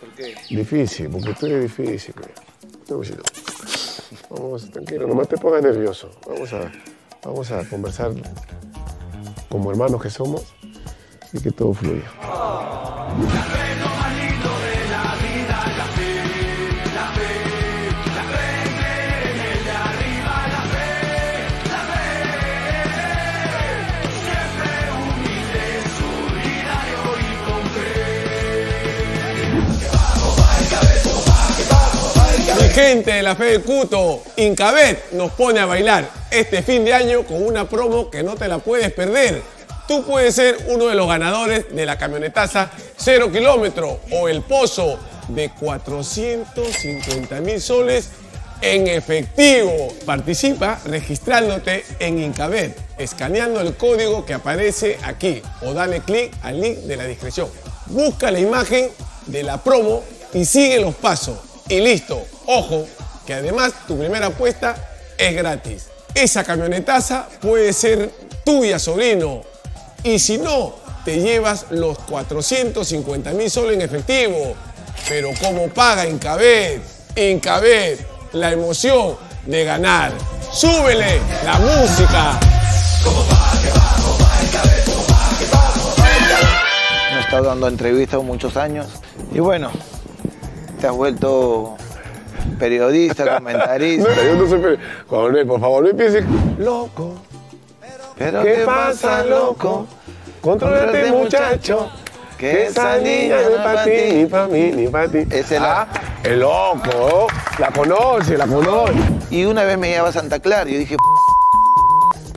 ¿Por qué? Difícil, porque tú eres difícil. pues. Vamos, tranquilo, nomás te pongas nervioso. Vamos a, vamos a conversar como hermanos que somos y que todo fluya. Mi gente de la fe de Cuto, Incabet nos pone a bailar este fin de año con una promo que no te la puedes perder. Tú puedes ser uno de los ganadores de la camionetaza 0 kilómetro o el pozo de 450 mil soles en efectivo. Participa registrándote en Incabet, escaneando el código que aparece aquí o dale clic al link de la descripción. Busca la imagen de la promo y sigue los pasos. Y listo. Ojo, que además tu primera apuesta es gratis. Esa camionetaza puede ser tuya, sobrino. Y si no, te llevas los 450 mil soles en efectivo. Pero como paga Incabet, Incabet, la emoción de ganar. Súbele la música. No he estado dando entrevistas muchos años. Y bueno, te has vuelto periodista, comentarista. No, yo no soy peri- Coronel, por favor, no empieces. Loco. Pero ¿Qué pasa, loco? Contrólate, muchacho. Que esa niña no es para ti, ni para mí, ni para ti. Ese es ah, el loco. La conoce, la conoce. Y una vez me llevaba a Santa Clara y yo dije,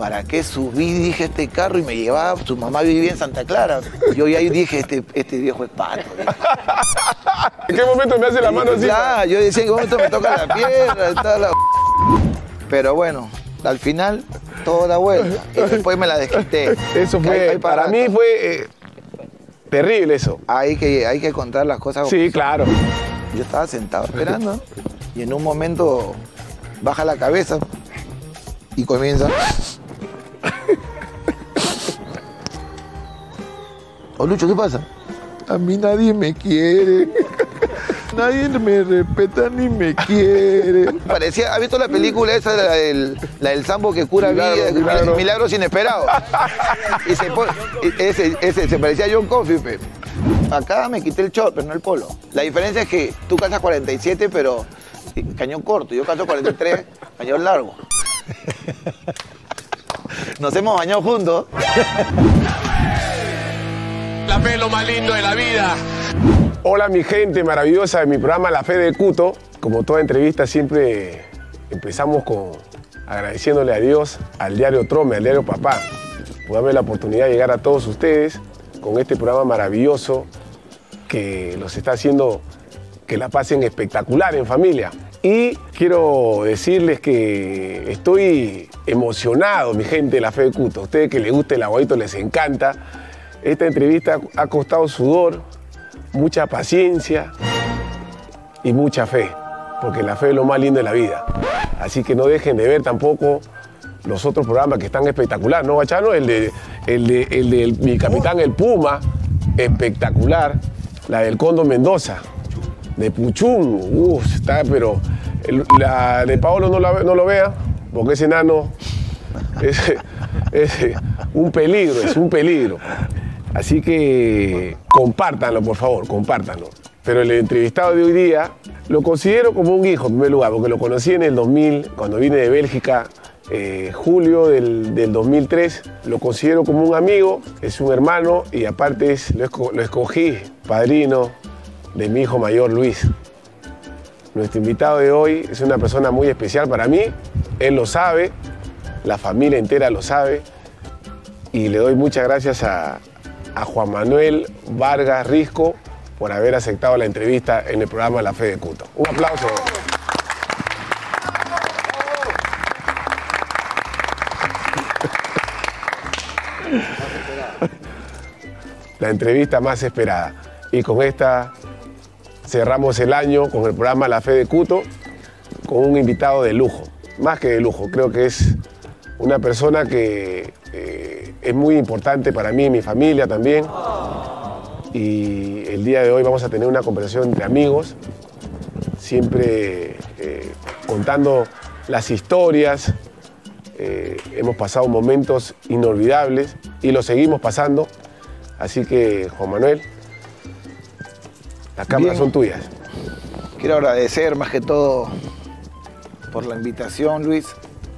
¿para qué subí? Dije este carro y me llevaba, su mamá vivía en Santa Clara. Yo ahí dije, este, este viejo es pato. ¿En qué momento me hace la mano así? Ya, yo decía, ¿en qué momento me toca la piedra? La- Pero bueno, al final todo da vuelta. Y después me la desquité. Eso fue, hay para mí fue eh, terrible eso. Hay que, hay que contar las cosas. Sí, claro. Yo estaba sentado esperando y en un momento baja la cabeza y comienza. Oh, Lucho, ¿qué pasa? A mí nadie me quiere. Nadie me respeta ni me quiere. Parecía, ¿has visto la película esa, la del, la del sambo que cura Milagro, vida, milagro. milagros inesperados? Y se, ese, ese, se parecía a John Coffey, pe. Acá me quité el short, pero no el polo. La diferencia es que tú calzas 47, pero cañón corto. Yo calzo 43, cañón largo. Nos hemos bañado juntos. Fe lo más lindo de la vida. Hola mi gente maravillosa de mi programa La Fe de Cuto. Como toda entrevista siempre empezamos con agradeciéndole a Dios, al diario Trome, al diario Papá, por darme la oportunidad de llegar a todos ustedes con este programa maravilloso que los está haciendo que la pasen espectacular en familia. Y quiero decirles que estoy emocionado, mi gente de la fe de Cuto. A ustedes que les gusta el aguadito les encanta. Esta entrevista ha costado sudor, mucha paciencia y mucha fe, porque la fe es lo más lindo de la vida. Así que no dejen de ver tampoco los otros programas que están espectacular, ¿no, Bachano? El de, el de, el de mi capitán El Puma, espectacular. La del Condo Mendoza, de Puchún, uff, está, pero la de Paolo no, la no lo vea, porque ese enano es, es un peligro, es un peligro. Así que compártanlo, por favor, compártanlo. Pero el entrevistado de hoy día lo considero como un hijo, en primer lugar, porque lo conocí en el 2000, cuando vine de Bélgica, eh, julio del, del 2003. Lo considero como un amigo, es un hermano y aparte es, lo, lo escogí padrino de mi hijo mayor Luis. Nuestro invitado de hoy es una persona muy especial para mí, él lo sabe, la familia entera lo sabe y le doy muchas gracias a, a Juan Manuel Vargas Risco por haber aceptado la entrevista en el programa La Fe de Cuto. Un aplauso. La entrevista más esperada. Y con esta cerramos el año con el programa La Fe de Cuto con un invitado de lujo, más que de lujo, creo que es una persona que eh, es muy importante para mí y mi familia también. y el día de hoy vamos a tener una conversación entre amigos, siempre eh, contando las historias. Eh, hemos pasado momentos inolvidables y lo seguimos pasando. Así que, Juan Manuel, las cámaras Bien. son tuyas. Quiero agradecer más que todo por la invitación, Luis.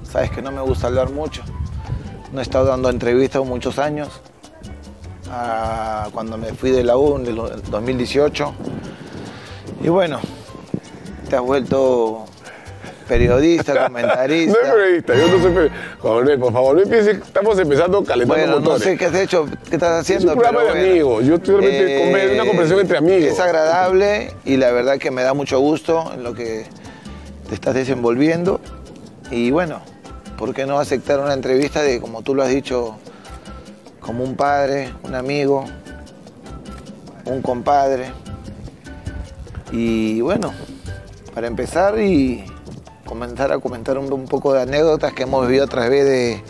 Sabes que no me gusta hablar mucho. No he estado dando entrevistas muchos años. Cuando me fui de la U en el 2018. Y bueno, te has vuelto periodista, comentarista. No es periodista, yo no soy periodista. Juan Manuel, por favor, no empieces, estamos empezando calentando Bueno, no motores. sé qué has hecho, qué estás haciendo. Es un programa pero de bueno. Eh, amigos, yo solamente conver- una conversación entre amigos. Es agradable y la verdad que me da mucho gusto en lo que te estás desenvolviendo. Y bueno, ¿por qué no aceptar una entrevista de, como tú lo has dicho, como un padre, un amigo, un compadre? Y bueno, para empezar y comenzar a comentar un, poco de anécdotas que hemos vivido a través de,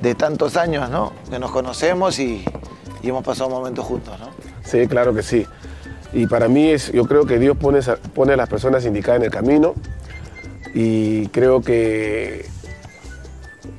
de tantos años, ¿no? Que nos conocemos y, y hemos pasado momentos juntos, ¿no? Sí, claro que sí. Y para mí es, yo creo que Dios pone, pone a las personas indicadas en el camino y creo que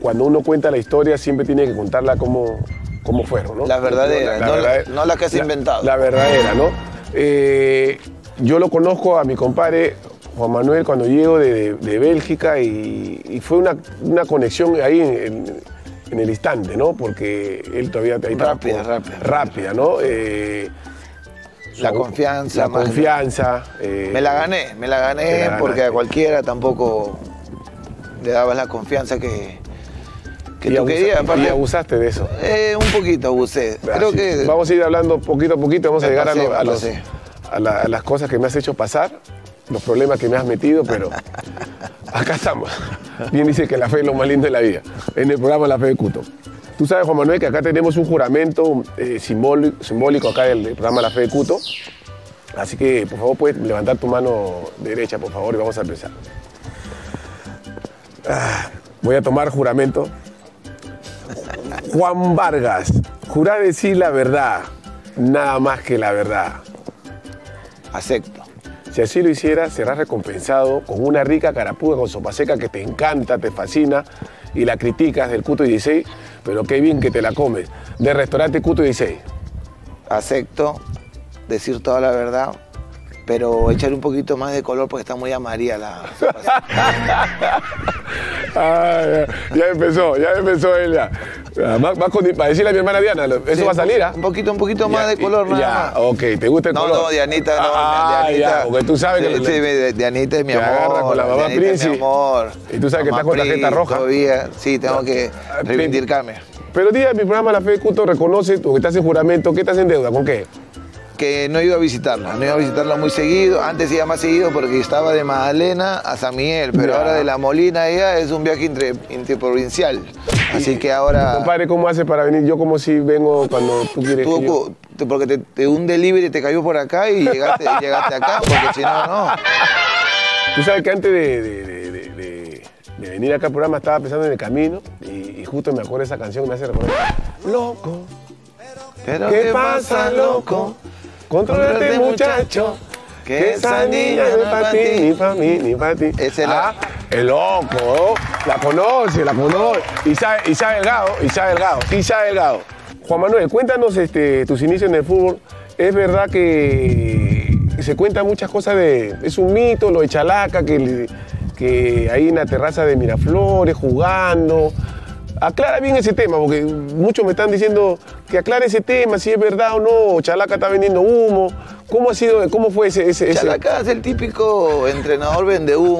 cuando uno cuenta la historia siempre tiene que contarla como, como fueron, ¿no? La verdadera, no la- no la que has inventado. La verdadera, ¿no? Eh, yo lo conozco a mi compadre Juan Manuel cuando llego de, de- de Bélgica y, y fue una, una conexión ahí en, en- en el instante, ¿no? Porque él todavía... ahí Rápida, rápida. Rápida, ¿no? Eh, La confianza, La más- confianza. eh, Me la gané, me la gané porque a cualquiera tampoco le dabas la confianza que, que y tú abusa- querías. y aparte- abusaste de eso. Eh, un poquito abusé. Creo Así. que Vamos a ir hablando poquito a poquito, vamos a llegar a, pasé, lo- a los- a la- a las cosas que me has hecho pasar, los problemas que me has metido, pero acá estamos. Bien dice que la fe es lo más lindo de la vida, en el programa La Fe de Cuto. Tú sabes, Juan Manuel, que acá tenemos un juramento eh, simbólico, simbólico acá del, del programa La Fe de Cuto. Así que, por favor, puedes levantar tu mano derecha, por favor, y vamos a empezar. Ah, voy a tomar juramento. Juan Vargas, jura decir la verdad, nada más que la verdad. acepto. Si así lo hicieras, serás recompensado con una rica carapuga con sopa seca que te encanta, te fascina y la criticas del Cuto 16, pero qué bien que te la comes. Del restaurante Cuto 16. Acepto decir toda la verdad, pero echar un poquito más de color porque está muy amarilla la. Ah, ya, ya empezó, ya empezó él ya. Ah, va- va con- para decirle a mi hermana Diana, eso Sí, va a salir, ¿ah? Un poquito, un poquito más Ya, de color, nada ya, más. ok, ¿te gusta el No, color? no, Dianita, no. Ah, Dianita. ya, porque tú sabes que... Sí, Dianita es mi amor. agarra con la mamá Prince. mi amor. Y tú sabes que estás con tarjeta Prince roja. Todavía, sí, tengo que Ah, reivindicarme. Pero día mi programa La Fe de Cuto reconoce tú que estás en juramento, ¿qué estás en deuda? ¿Con qué? Que no ido a visitarla, no ido a visitarla muy seguido. Antes iba más seguido porque estaba de Magdalena a San Miguel, pero Ya. ahora de La Molina ya es un viaje interprovincial. Así que ahora Compadre, ¿cómo hace para venir? Yo como si vengo cuando tú quieres tú, que yo- te- porque te, te- un delivery te cayó por acá y llegaste, llegaste acá, porque si no, no. Tú sabes que antes de, de- de- de- venir acá al programa estaba pensando en el camino y, y justo me acuerdo de esa canción que me hace recordar. Loco, Pero ¿qué pasa, loco? Contrólate, muchacho. Que esa niña no es para ti, ni para mí, ni para ti. Es la- Ah, el loco, la conoce, la conoce. Isa, Isa Delgado, Isa Delgado, Isa Delgado. Juan Manuel, cuéntanos este, tus inicios en el fútbol. Es verdad que se cuentan muchas cosas de. Es un mito, lo de Chalaca, que, que ahí en la terraza de Miraflores jugando. Aclara bien ese tema, porque muchos me están diciendo que aclare ese tema, si es verdad o no, Chalaca está vendiendo humo. ¿Cómo ha sido, cómo fue ese, ese, ese- Chalaca es el típico entrenador vende humo,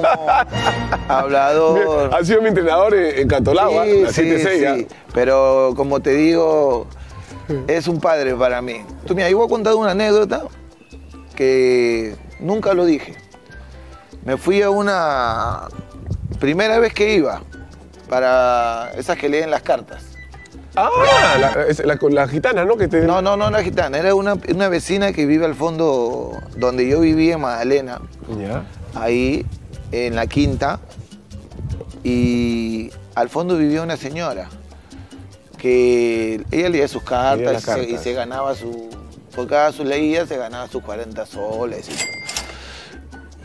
hablador. Ha sido mi entrenador en, en Cantolagua, Sí, la sí, 7-6, ¿ya? sí. Pero como te digo, es un padre para mí. Tú mira, yo voy a contar una anécdota que nunca lo dije. Me fui a una primera vez que iba para esas que leen las cartas. Ah, la, es la- la gitana, ¿no? Que te- No, no, no una gitana, era una, una vecina que vive al fondo donde yo vivía en Magdalena, Ya. ahí en la quinta, y al fondo vivía una señora que ella leía sus cartas, Leía y se- y cartas. se ganaba su, por cada su leía se ganaba sus 40 soles.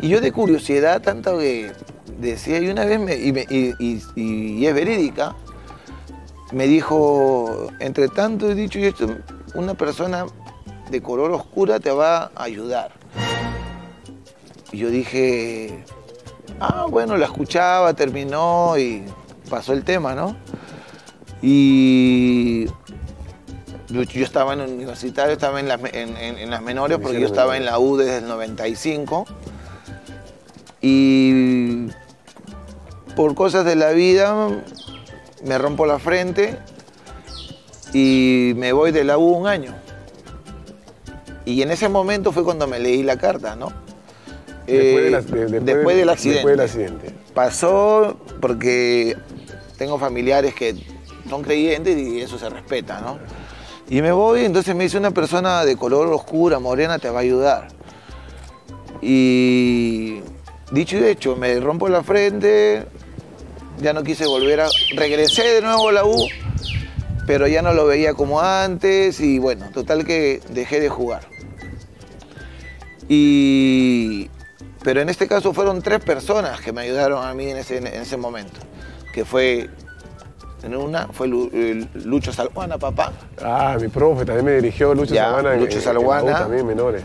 Y, y yo de curiosidad, tanto que decía, y una vez, me, y, me- y- y- y es verídica, me dijo, entre tanto he dicho y esto, una persona de color oscura te va a ayudar. Y yo dije, ah, bueno, la escuchaba, terminó y pasó el tema, ¿no? Y yo, yo estaba en universitario, estaba en las, en- en- en las menores porque yo estaba en la U desde el 95. Y por cosas de la vida me rompo la frente y me voy de la U un año. Y en ese momento fue cuando me leí la carta, ¿no? Después, de Eh, la- de- después después del- del accidente. Después del accidente. Pasó porque tengo familiares que son creyentes y eso se respeta, ¿no? Y me voy, entonces me dice una persona de color oscura, morena, te va a ayudar. Y dicho y hecho, me rompo la frente, ya no quise volver a... Regresé de nuevo a la U, pero ya no lo veía como antes y bueno, total que dejé de jugar. Y, pero en este caso fueron tres personas que me ayudaron a mí en ese, en ese momento, que fue, en una fue el Lucho Salguana, papá, Ah, mi profe también me dirigió Lucho Ya, Salguana. Lucho en- también menores.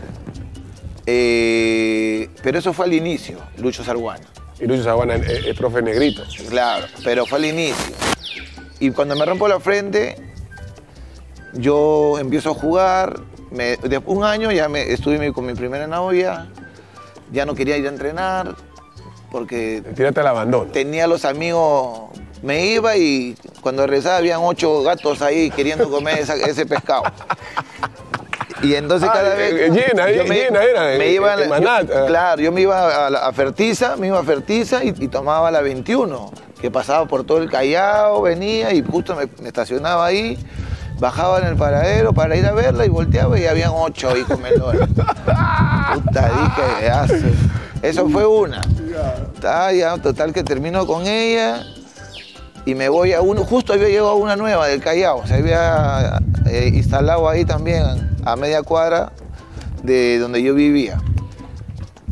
eh, pero eso fue al inicio, Lucho Salguana, Y Lucho Salguana es, es profe negrito. claro, pero fue al inicio. Y cuando me rompo la frente, yo empiezo a jugar, me- de un año ya me, estuve con mi primera novia, ya no quería ir a entrenar, porque Tírate al abandono. tenía los amigos, me iba y cuando regresaba habían ocho gatos ahí queriendo comer esa- ese pescado. Y entonces Ah, cada eh, vez... eh, llena, yo eh, llena era, Me eh, iba, eh, Manat, yo- ah. claro, yo me iba a, la- a Fertiza, me iba a Fertiza y, y tomaba la 21, que pasaba por todo el Callao, venía y justo me, me estacionaba ahí, bajaba en el paradero para ir a verla y volteaba y habían ocho ahí comedores. Puta, dije, "Ah, su-". eso fue una. Ah, ya, total que termino con ella y me voy a uno, justo había llegado una nueva del Callao, se había eh, instalado ahí también a media cuadra de donde yo vivía.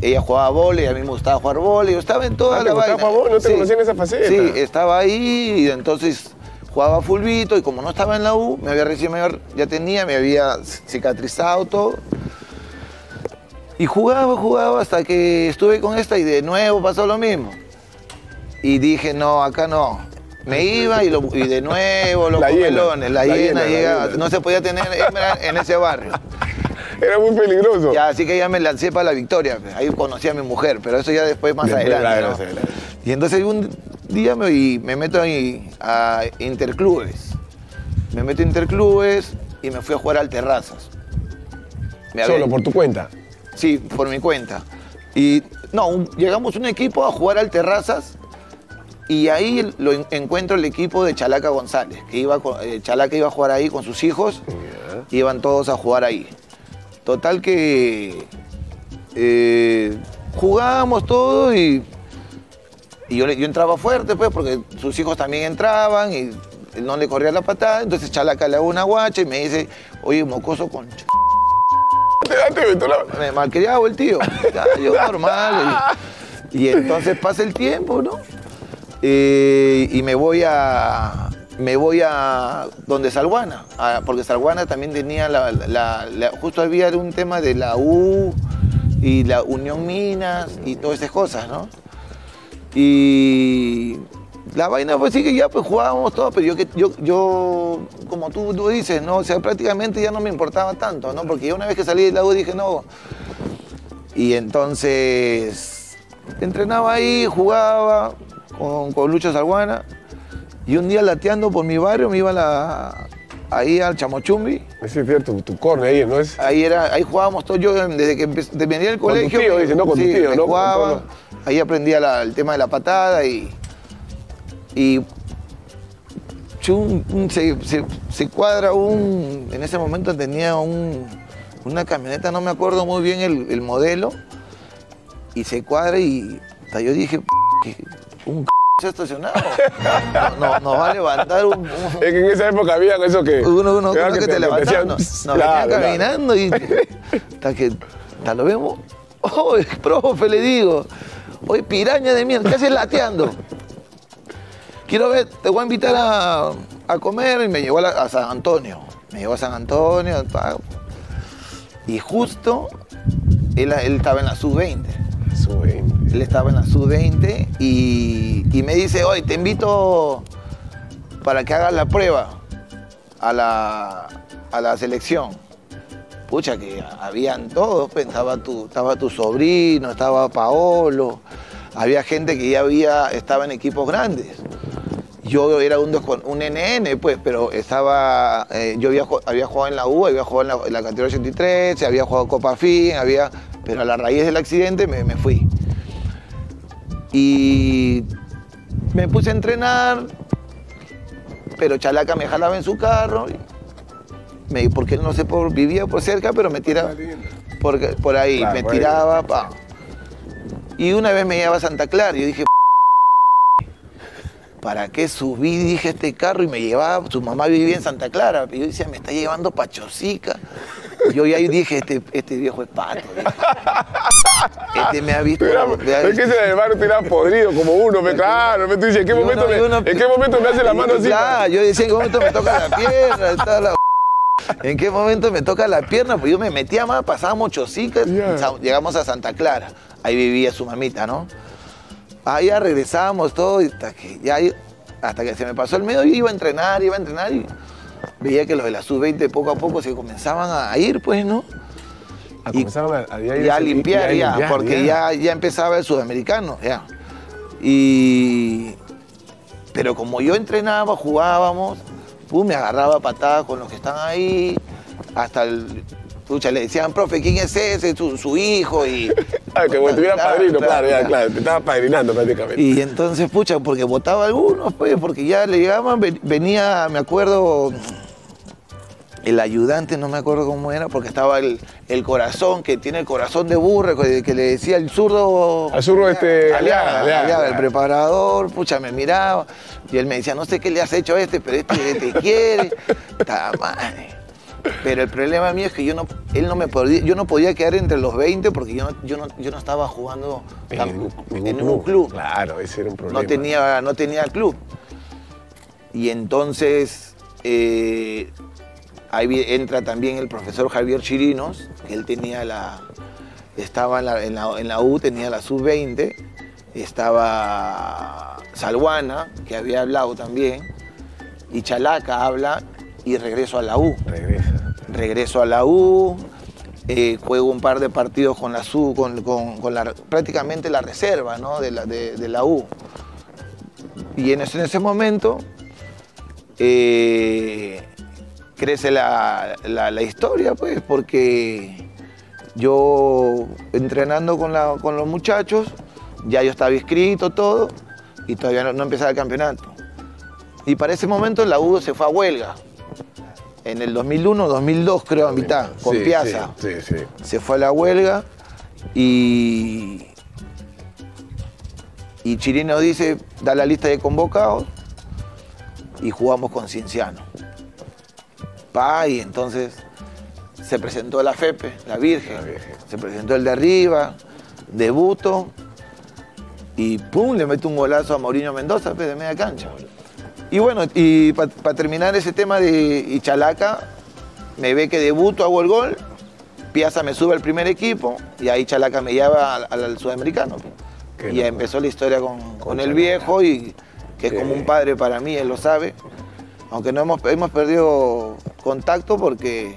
Ella jugaba vóley, a mí me gustaba jugar vóley, yo estaba en toda Ah, ¿te la gustaba vaina. No te conocí en esa faceta. Sí, estaba ahí y entonces jugaba fulbito y como no estaba en la U, me había recién mayor, ya tenía, me había cicatrizado todo. Y jugaba, jugaba hasta que estuve con esta y de nuevo pasó lo mismo. Y dije, no, acá no. Me iba y, lo- y de nuevo los La hiena, comelones, la, la hiena, llegaba. No se podía tener hembra en ese barrio. Era muy peligroso. Ya, así que ya me lancé para la victoria. Ahí conocí a mi mujer, pero eso ya después más Después, adelante. Y entonces un día me, y me meto ahí a interclubes. Me meto a interclubes y me fui a jugar al Terrazas. Me Solo por tu cuenta. Sí, por mi cuenta. Y no, un- llegamos un equipo a jugar al Terrazas y ahí lo en- encuentro el equipo de Chalaca González, que iba con- eh, Chalaca iba a jugar ahí con sus hijos, iban todos a jugar ahí. Total que eh, jugábamos todo y, y yo, entraba fuerte, pues, porque sus hijos también entraban y él no le corría la patada, entonces Chalaca le hago una guacha y me dice, oye, mocoso con me malcriado el tío. Ya, yo normal. Y, y entonces pasa el tiempo, ¿no? Eh, y me voy a. Me voy a donde Salguana, a- porque Salguana también tenía la, la- la- justo había un tema de la U y la Unión Minas y todas esas cosas, ¿no? Y la vaina fue así que ya pues jugábamos todo, pero yo, yo, yo como tú, tú dices, ¿no? O sea, prácticamente ya no me importaba tanto, ¿no? Porque yo una vez que salí de la U dije, no. Y entonces entrenaba ahí, jugaba con, con Lucho Salguana. Y un día lateando por mi barrio me iba a la, ahí al Chamochumbi. Ese es cierto, tu, tu corne ahí, ¿no? Es, Ahí, era, ahí jugábamos todos. Yo desde que empe- de venir al Con tu colegio. tío, me- dice, ¿no? Con tu sí, tío, ¿no? Con jugaba. Ahí aprendía la- el tema de la patada y. Y. chum, se, se- se cuadra un. En ese momento tenía un, una camioneta, no me acuerdo muy bien el, el modelo. Y se cuadra y. hasta yo dije, "P- un se ha estacionado. No, no, nos va a levantar un, un- Es que en esa época había eso que. uno, uno, que te levantaban. decían, Nos, "Pss", nos claro, venían claro. caminando y hasta que hasta lo vemos. Oh, profe, le digo. Oye, piraña de mierda, ¿qué haces lateando? Quiero ver, te voy a invitar a, a comer y me llevó a, la- a San Antonio. Me llevó a San Antonio. Y justo él, él estaba en la sub-20. Sube. Él estaba en la sub-20 y, me dice, oye, te invito para que hagas la prueba a la, a la selección. Pucha, que habían todos, estaba tu, estaba tu sobrino, estaba Paolo, había gente que ya había, estaba en equipos grandes. Yo era un, NN, pues, pero estaba, eh, yo había, ju- había jugado en la U, había jugado en la, en categoría 83, había jugado Copa FIN, había, pero a la raíz del accidente me fui. Y me puse a entrenar, pero Chalaca me jalaba en su carro, y me, porque él no sé, por, vivía por cerca, pero me tiraba por ahí, Claro, me tiraba, pa. Y una vez me llevaba a Santa Clara, y yo dije, ¿para qué subí? Dije este carro y me llevaba, su mamá vivía en Santa Clara, y yo decía, me está llevando pa' Chosica. Yo ya ahí dije, este, este viejo es pato. Este me ha visto. Me ha Es que ese barrio tú eras podrido como uno, me, claro. me- Tú dices, ¿en qué, momento uno- me, ¿en qué momento me hace la mano así? Claro, yo decía, ¿en qué momento me toca la pierna? Está la- ¿En qué momento me toca la pierna? Pues yo me metía más, pasábamos chocicas, llegamos a Santa Clara. Ahí vivía su mamita, ¿no? Ahí ya regresábamos todo y hasta que, ya, hasta que se me pasó el medio, yo iba a entrenar, iba a entrenar y veía que los de la sub-20 poco a poco se comenzaban a ir, pues, ¿no? Ah, y- comenzaron a, a, ya, ya a limpiar, ya, limpiar, porque ya. Ya, empezaba el sudamericano, ya. Y. Pero como yo entrenaba, jugábamos, pum, me agarraba patadas con los que están ahí, hasta el. Pucha, le decían, profe, ¿quién es ese? Su, su hijo y. Ah, que bueno, tuviera Claro, padrino, claro, ya, claro. claro. Te estaba padrinando prácticamente. Y entonces, pucha, porque votaba algunos, pues, porque ya le llegaban, ven- venía, me acuerdo, el ayudante, no me acuerdo cómo era, porque estaba el, el corazón, que tiene el corazón de burro, que, le decía el zurdo. Al zurdo, este, Aliaga, Aliaga, Aliaga, Aliaga, el claro. preparador, pucha, me miraba, y él me decía, no sé qué le has hecho a este, pero este te quiere. Ta madre. Pero el problema mío es que yo no, él no me podía, yo no podía quedar entre los 20 porque yo no, yo no, yo no estaba jugando En tan- ningún, en ningún club Claro, ese era un problema. no tenía, no tenía club. Y entonces eh, ahí entra también el profesor Javier Chirinos, que él tenía la, estaba en la, en la- en la U, tenía la sub-20, estaba Salguana, que había hablado también, y Chalaca habla y regreso a la U Regresa. Regreso a la U, eh, juego un par de partidos con la SU, con, prácticamente la reserva ¿no? de, la, U. Y en ese, en ese momento eh, crece la, historia, pues, porque yo entrenando con los muchachos, ya yo estaba inscrito todo y todavía no, no empezaba el campeonato. Y para ese momento la U se fue a huelga. En el 2001, 2002 creo, a mitad, con Sí, Piazza. Sí, sí. Se fue a la huelga y, y Chirino dice, da la lista de convocados y jugamos con Cienciano. Pa, y entonces se presentó la FEPE, la Virgen, La Virgen. se presentó el de arriba, debuto y pum, le mete un golazo a Mauriño Mendoza pues, de media cancha. Y bueno, y para terminar ese tema de Ichalaca, me ve que debuto, hago el gol, Piazza me sube al primer equipo y ahí Chalaca me lleva al, al sudamericano. Qué y empezó la historia con, con el Chalaca. viejo y que es como un padre para mí, él lo sabe. Aunque no hemos, hemos perdido contacto porque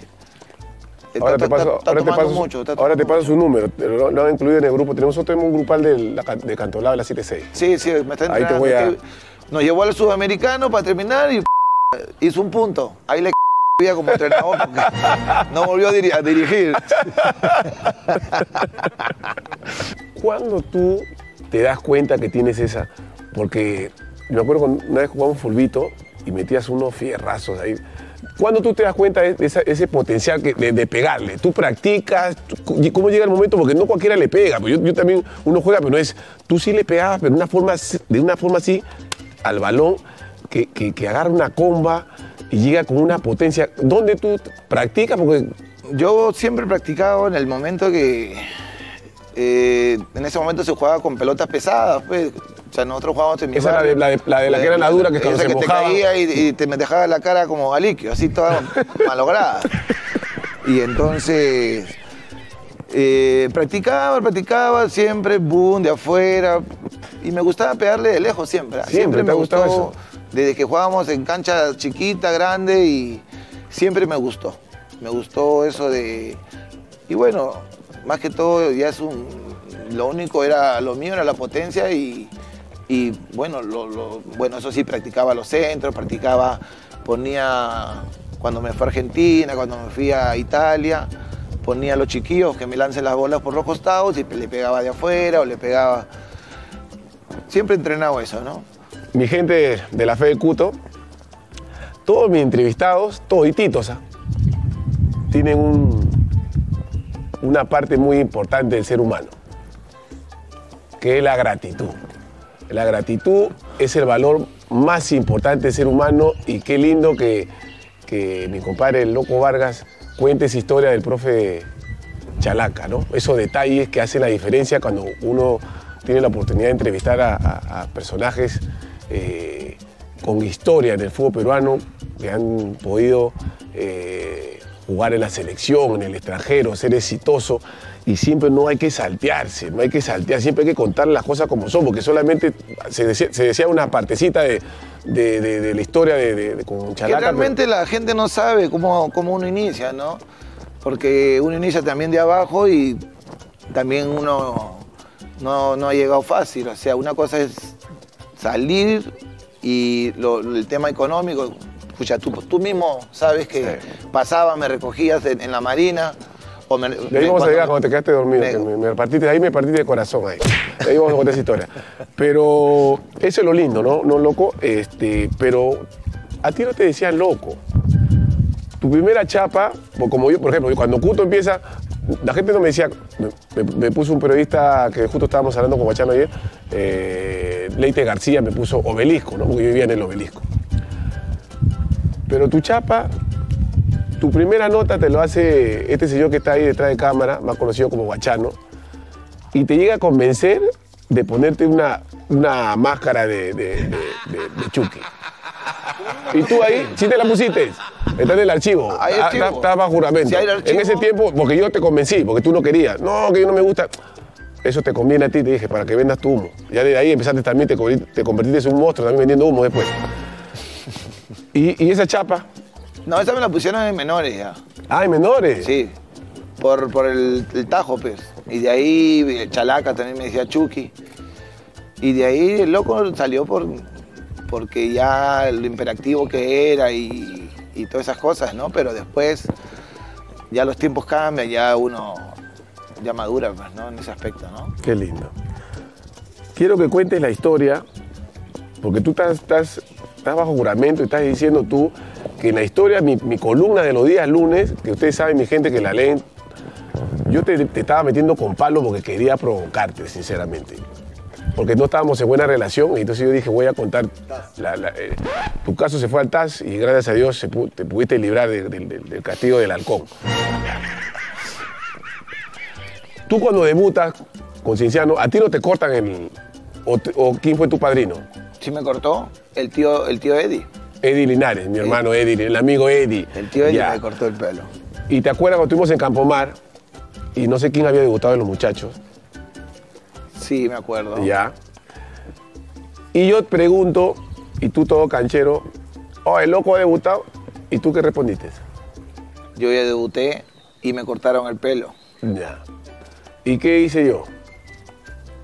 está, Ahora te está- paso, está ahora te paso, mucho. ahora te paso su número, lo, lo han incluido en el grupo. Tenemos otro un grupal de, la, ca- de Cantolao de la 76. Sí, sí, me está Ahí te voy a- Que Nos llevó al sudamericano para terminar y hizo un punto. Ahí le como entrenador porque no volvió a, diri- a dirigir. ¿Cuándo tú te das cuenta que tienes esa? Porque me acuerdo cuando una vez jugamos fulbito y metías unos fierrazos ahí. ¿Cuándo tú te das cuenta de, ese potencial que- de, pegarle? ¿Tú practicas? ¿Cómo llega el momento? Porque no cualquiera le pega. Pues yo, también, uno juega, pero no es. Tú sí le pegabas, pero una forma, de una forma así al balón que, que- que agarra una comba y llega con una potencia. ¿Dónde tú practicas? Porque Yo siempre he practicado en el momento que. eh, en ese momento se jugaba con pelotas pesadas, pues. O sea, nosotros jugábamos en mi Esa barrio. la de- la de- la que era la dura, que esa se que te mojaba. caía y, y te me dejaba la cara como galiquio, así toda malograda. Y entonces. Eh, practicaba, practicaba siempre, boom, de afuera. Y me gustaba pegarle de lejos siempre. Siempre me gustó. eso. Desde que jugábamos en cancha chiquita, grande y siempre me gustó. Me gustó eso de... Y bueno, más que todo ya es un... Lo único era, lo mío era la potencia y, y bueno, lo- lo- bueno, eso sí, practicaba los centros, practicaba, ponía, cuando me fui a Argentina, cuando me fui a Italia, ponía a los chiquillos que me lancen las bolas por los costados y le pegaba de afuera o le pegaba... Siempre he entrenado eso, ¿no? mi gente de la fe de Cuto, todos mis entrevistados, todititos, ¿ah? tienen un- una parte muy importante del ser humano, que es la gratitud. La gratitud es el valor más importante del ser humano y qué lindo que, que mi compadre el Loco Vargas cuente esa historia del profe Chalaca, ¿no? Esos detalles que hacen la diferencia cuando uno tiene la oportunidad de entrevistar a, personajes eh, con historia en el fútbol peruano que han podido eh, jugar en la selección, en el extranjero, ser exitoso. Y siempre no hay que saltearse, no hay que saltear, siempre hay que contar las cosas como son, porque solamente se decía una partecita de, de- de- de la historia de, con Que Chalaca. pero- realmente la gente no sabe cómo, cómo uno inicia, ¿no? Porque uno inicia también de abajo y también uno no, no ha llegado fácil. O sea, una cosa es salir y lo- el tema económico. Escucha, tú, tú mismo sabes que pasaba, me recogías en, en la marina. O me, De ahí vamos a llegar cuando te quedaste dormido, me- que me, me partiste, ahí me partiste de corazón ahí. De ahí vamos a contar esa historia. Pero eso es lo lindo, ¿no? No loco, este, pero a ti no te decían loco. Tu primera chapa, como yo, por ejemplo, cuando Cuto empieza, la gente no me decía, me, me- me puso un periodista que justo estábamos hablando con Guachano ayer, eh, Leite García me puso obelisco, ¿no? Porque yo vivía en el obelisco. Pero tu chapa, tu primera nota te lo hace este señor que está ahí detrás de cámara, más conocido como Guachano, y te llega a convencer de ponerte una, una máscara de, de, de- de- de Chucky. Y tú ahí, sí te la pusiste. Está en el archivo. Hay Está- bajo juramento. Archivo. En ese tiempo, porque yo te convencí, porque tú no querías. No, que yo no me gusta. Eso te conviene a ti, te dije, para que vendas tu humo. Ya de ahí empezaste también, te, te convertiste en un monstruo también vendiendo humo después. Y, y esa chapa, No, esa me la pusieron en menores ya. ay, menores. Sí, por, por el, el tajo, pues. Y de ahí el Chalaca también me decía Chucky. Y de ahí el loco salió por, porque ya lo imperactivo que era y, y todas esas cosas, ¿no? Pero después ya los tiempos cambian, ya uno ya madura, pues, ¿no? En ese aspecto, ¿no? Qué lindo. Quiero que cuentes la historia, porque tú estás, estás, estás bajo juramento y estás diciendo tú que en la historia, mi, columna de los días lunes, que ustedes saben, mi gente que la leen, yo te, estaba metiendo con palo porque quería provocarte, sinceramente. Porque no estábamos en buena relación y entonces yo dije, voy a contar, la- la- eh, tu caso se fue al TAS y gracias a Dios te pudiste librar de- de- de- del castigo del halcón. Tú cuando debutas con Cienciano, ¿a ti no te cortan el... o, o quién fue tu padrino? Sí me cortó el tío, el tío Eddie. Eddie Linares, mi hermano Eddie, el amigo Eddie. El tío Eddie Ya. me cortó el pelo. Y te acuerdas cuando estuvimos en Campomar y no sé quién había debutado de los muchachos, Sí, me acuerdo. ya. Y yo pregunto, y tú todo canchero, oh, el loco ha debutado, ¿y tú qué respondiste? Yo ya debuté y me cortaron el pelo. Ya. ¿Y qué hice yo?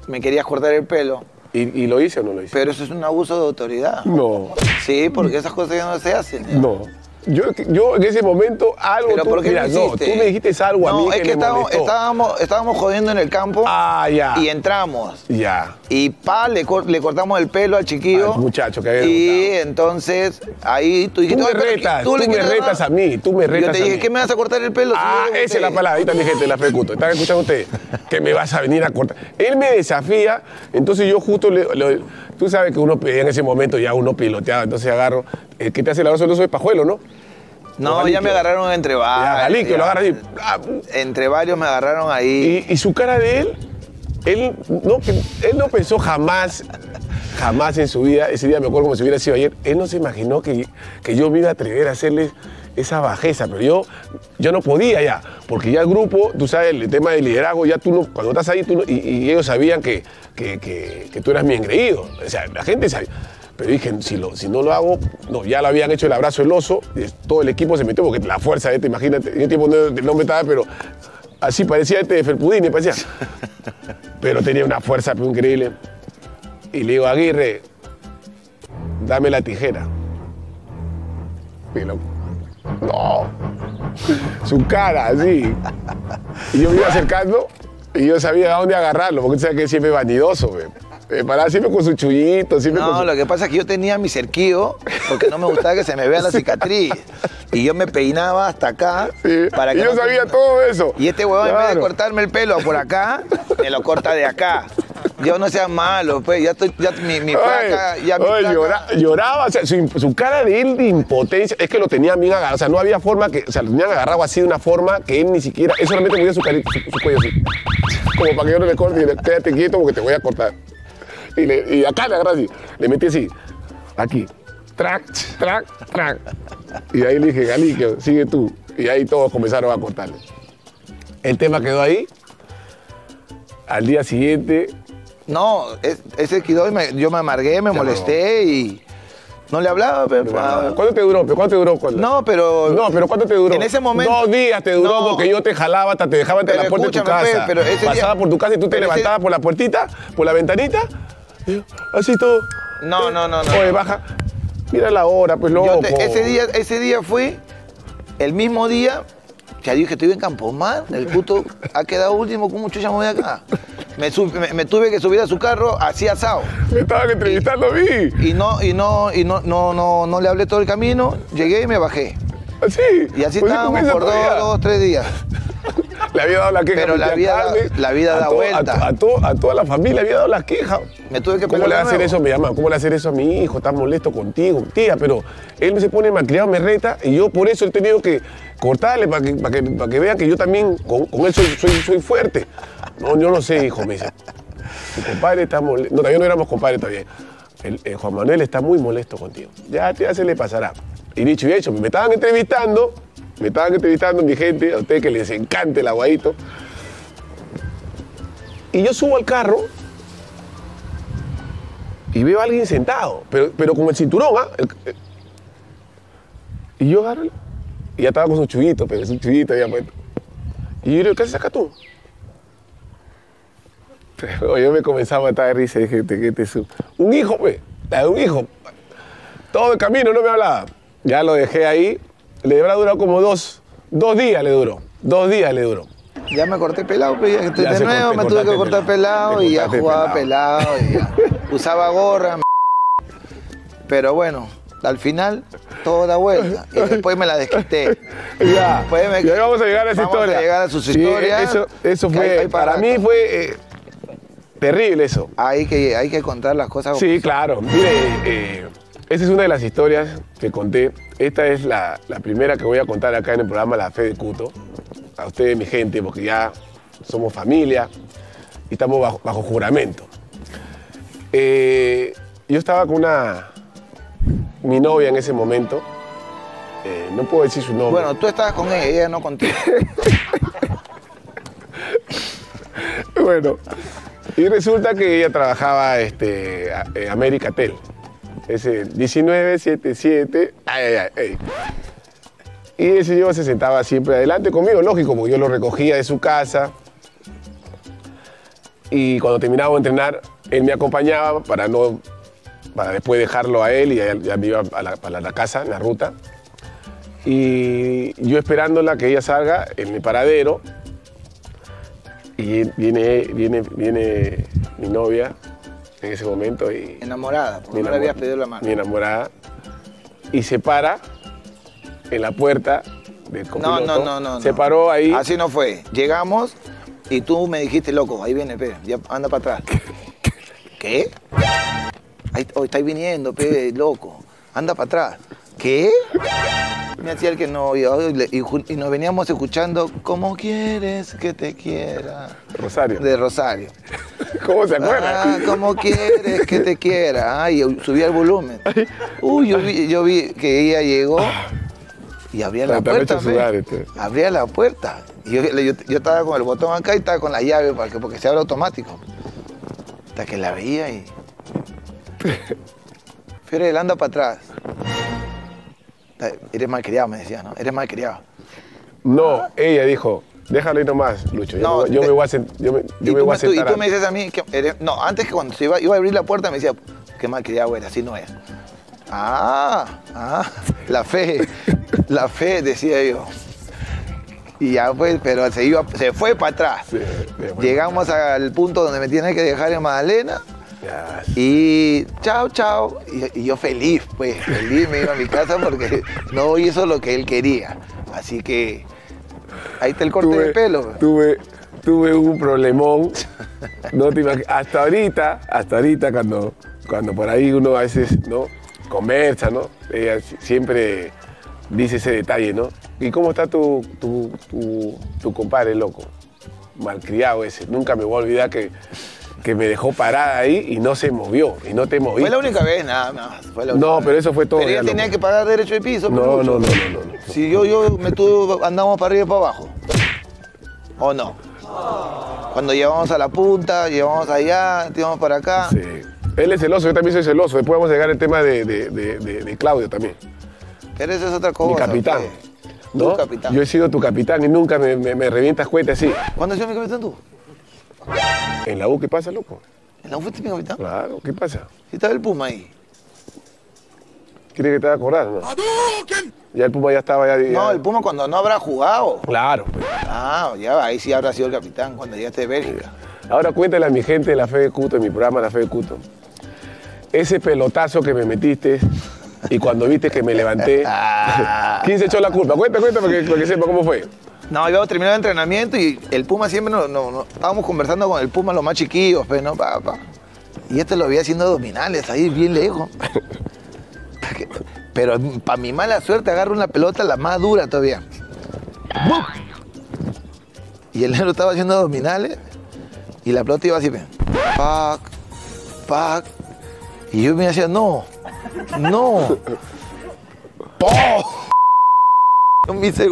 Me querías cortar el pelo, ¿Y, y lo hice o no lo hice? pero eso es un abuso de autoridad. No, Sí, porque esas cosas ya no se hacen. ya. no. Yo, yo en ese momento algo Pero tú, ¿por qué mira, no, tú me dijiste algo a No, mí es que, que, me estábamos, molestó. estábamos, estábamos jodiendo en el campo Ah, ya. y entramos. Ya. Y pa, le, cor- le cortamos el pelo al chiquillo. Al muchacho que había Y entonces ahí tú Tú dijiste, me "Oye, pero retas, le tú me retas dar?". a mí, tú me Yo retas te a dije, mí. ¿qué me vas a cortar el pelo? Ah, yo esa es la corté". palabra, ahí está mi gente, la Fecuto. Están escuchando ustedes que me vas a venir a cortar. Él me desafía, entonces yo justo le, le- tú sabes que uno en ese momento ya uno piloteaba, entonces agarro, el que te hace el abrazo del oso es pajuelo, ¿no? No, ya me agarraron entre varios. Ya. lo agarra así. ah, Entre varios me agarraron ahí. Y, y su cara de él, él no, él no pensó jamás, jamás en su vida, ese día me acuerdo como si hubiera sido ayer, él no se imaginó que, que yo me iba a atrever a hacerle esa bajeza, pero yo, yo no podía ya, porque ya el grupo, tú sabes, el tema del liderazgo, ya tú no, cuando estás ahí, tú no- y, y ellos sabían que, que, que- que tú eras mi engreído, o sea, la gente sabía. Pero dije, si, lo, si no lo hago, no, ya lo habían hecho el abrazo del oso, y todo el equipo se metió, porque la fuerza, este, imagínate, en ese tiempo no, el nombre estaba, pero así parecía este de Felpudini, parecía. Pero tenía una fuerza increíble. Y le digo, Aguirre, dame la tijera. Y lo- no. Su cara, así. Y yo me iba acercando y yo sabía a dónde agarrarlo, porque tú sabes que siempre es vanidoso, me. Me paraba siempre con su chullito, siempre con No, su... lo que pasa es que yo tenía mi cerquillo porque no me gustaba que se me vea la cicatriz. Y yo me peinaba hasta acá Sí, para y que yo no- sabía todo eso. Y este huevón, en vez de Claro. cortarme el pelo por acá, me lo corta de acá. Yo no sea malo, pues, ya estoy, ya mi, mi flaca, ya mi Ay, flaca- llora- lloraba, o sea, su, su cara de él de impotencia, es que lo tenía bien agarrado, o sea, no había forma que, o sea, lo tenían agarrado así de una forma que él ni siquiera, él solamente movía su, su, su cuello así, como para que yo no le corte y quédate quieto porque te voy a cortar. Y, le- y acá le agarra así, le metí así, aquí, track, track, track. Y ahí le dije, Galique, sigue tú. Y ahí todos comenzaron a cortarle. El tema quedó ahí. Al día siguiente, No, es- ese quedó y me- yo me amargué, me molesté y no le hablaba, pero... ¿cuánto te duró? ¿Cuánto te duró? cuando- No, pero... No, pero ¿cuánto te duró? En ese momento- Dos días te duró No. porque yo te jalaba hasta te dejaba ante Pero la puerta de tu casa. pe, pero ese día- Pasaba por tu casa y tú te ese- levantabas por la puertita, por la ventanita, así todo. No, no, no, no. Oye, baja. Mira la hora, pues loco. Yo te- ese, día, ese día fue el mismo día que dije, estoy en Campomar, el puto ha quedado último, ¿cómo chucha me voy acá? Me, sub- me- me tuve que subir a su carro, así asado. Me estaban entrevistando a mí. Y no, y no, y no, no, no, no le hablé todo el camino, llegué y me bajé. Así. Y así Pues, estábamos ¿cómo por dos, dos, tres días. Le había dado la queja. Pero la vida la vida da vuelta. To- a to- a toda la familia le había dado la queja. Me tuve que ¿Cómo le va a hacer eso a mi mamá? ¿Cómo le va a hacer eso a mi hijo? Está molesto contigo, tía, pero él se pone malcriado, me reta y yo por eso he tenido que cortarle para que, para que, para que vean que yo también con, con él soy, soy, soy fuerte. No, yo no sé, hijo, me dice. Tu compadre está molesto. No, todavía no éramos compadres todavía. El, el Juan Manuel está muy molesto contigo. Ya, ya se le pasará. Y dicho y hecho, me estaban entrevistando, me estaban entrevistando mi gente, a ustedes que les encante el aguadito. Y yo subo al carro y veo a alguien sentado, pero, pero con el cinturón, ¿ah? Y yo agarro, y ya estaba con su chullito, pero su chullito había puesto. Y yo digo, ¿qué haces acá tú? Pero yo me comenzaba a estar de risa y dije, ¿qué te su- Un hijo, pues, la de un hijo. Todo el camino no me hablaba. Ya lo dejé ahí, le habrá durado como dos, dos días le duró, dos días le duró. Ya me corté pelado, pues ya estoy Ya de nuevo, corté, me tuve que cortar pelado. pelado y ya jugaba pelado. y ya. Usaba gorra, pero bueno, al final todo da vuelta. Y después me la desquité. Ya, Después me- y ahí vamos a llegar a esa vamos a historia. llegar a sus Sí, historias, eso, eso que fue, hay- hay para para mí fue eh, terrible eso. Hay que, hay que contar las cosas. Sí, claro. Mire, eh, esa es una de las historias que conté. Esta es la, la primera que voy a contar acá en el programa La Fe de Cuto. A ustedes, mi gente, porque ya somos familia y estamos bajo, bajo juramento. Eh, yo estaba con una. mi novia en ese momento. Eh, no puedo decir su nombre. Bueno, tú estabas con ella, ella no contigo. Bueno, y resulta que ella trabajaba este, en América Tel. Ese 1977. Ay, ay, ay. Y ese señor se sentaba siempre adelante conmigo, lógico, porque yo lo recogía de su casa. Y cuando terminaba de entrenar, él me acompañaba para no para después dejarlo a él y ya, ya me iba a la, para la casa, en la ruta. Y yo esperándola que ella salga en mi paradero. Y viene, viene, viene mi novia en ese momento y Enamorada, porque no le habías pedido la mano. Mi enamorada. Y se para en la puerta del No, copiloto. no, no, no. Se no. paró ahí. Así no fue. Llegamos y tú me dijiste, loco, ahí viene, pe, ya anda para atrás. ¿Qué? Ahí oh, estáis viniendo, pe, loco. Anda para atrás. ¿Qué? Me hacía el que no, y, y ju- y nos veníamos escuchando, ¿cómo quieres que te quiera? Rosario. De Rosario. ¿Cómo se acuerda? Ah, ¿cómo quieres que te quiera? Ay, yo subí el volumen. Uy, yo vi, yo vi que ella llegó y abría la puerta. este. Abría la puerta. Y yo, yo- yo estaba con el botón acá y estaba con la llave para que, porque se abre automático. Hasta que la veía y. Fiorel, anda para atrás. Eres malcriado, me decía, ¿no? Eres malcriado. No, ella dijo, déjalo ahí nomás, Lucho. Yo, No, me- yo de- me voy a, sent- yo me, yo voy a me, tú- y sentar. tú me dices a mí que eres- no, antes que cuando se iba, iba a abrir la puerta me decía, qué mal criado eres, así no es. Ah, ah, la fe, la fe, decía yo. Y ya pues, pero se, iba, se fue para atrás. Sí, Llegamos al punto donde me tiene que dejar en Magdalena Ya, y chao, chao. Y, y yo feliz, pues, feliz me iba a mi casa porque no hizo lo que él quería. Así que ahí está el corte de pelo. Tuve, tuve un problemón. No te imag- hasta ahorita, hasta ahorita cuando, cuando por ahí uno a veces, ¿no? Conversa, ¿no? Ella si- siempre dice ese detalle, ¿no? ¿Y cómo está tu, tu, tu, tu compadre, loco? Malcriado ese. Nunca me voy a olvidar que, que me dejó parada ahí y no se movió. Y no te moviste. Fue la única vez, nada más. Fue la única No, vez. pero eso fue todo Pero ella tenía que pagar derecho de piso. No, no, no, no, no, no. Si yo, yo me tuve, andamos para arriba y para abajo. ¿O no? Cuando llevamos a la punta, llevamos allá, llevamos para acá. Sí. Él es celoso, yo también soy celoso. Después vamos a llegar al tema de- de- de- de Claudio también. Pero eso es otra cosa. mi capitán. ¿no? Tu capitán. Yo he sido tu capitán y nunca me, me- me revientas cuenta así. ¿Cuándo has sido mi capitán tú? En la U, ¿qué pasa, loco? ¿En la U fuiste mi capitán? Claro, ¿qué pasa? Sí estaba el Puma ahí. ¿Quieres que te haga acordar? No? Ya el Puma ya estaba ya. ya- No, el Puma cuando no habrá jugado. Claro. pues. Ah, ya, ahí sí habrá sido el capitán cuando llegaste de Bélgica. Ahora cuéntale a mi gente de la Fe de Cuto, en mi programa La Fe de Cuto. Ese pelotazo que me metiste y cuando viste que me levanté. ¿quién se echó la culpa? Cuenta, cuenta para que, para que sepa cómo fue. No, íbamos a terminar el entrenamiento y el Puma siempre nos, nos- nos- estábamos conversando con el Puma, los más chiquillos, pues, ¿no? Pa, pa. Y este lo veía haciendo abdominales ahí bien lejos. Pero para mi mala suerte agarro una pelota la más dura todavía. ¡Bum! Y el negro estaba haciendo abdominales y la pelota iba así, pues, pac, pac. Y yo me decía, no, no. Yo me hice